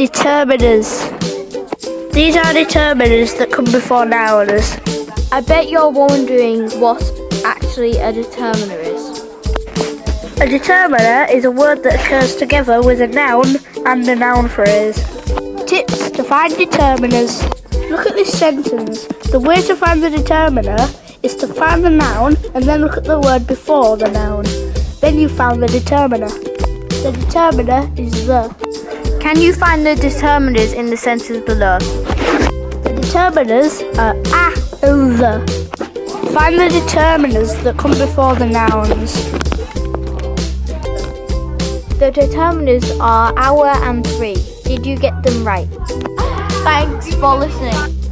Determiners. These are determiners that come before nouns. I bet you're wondering what actually a determiner is. A determiner is a word that occurs together with a noun and a noun phrase. Tips to find determiners. Look at this sentence. The way to find the determiner is to find the noun and then look at the word before the noun. Then you found the determiner. The determiner is the. Can you find the determiners in the sentences below? The determiners are a the. Find the determiners that come before the nouns. The determiners are our and three. Did you get them right? Thanks for listening.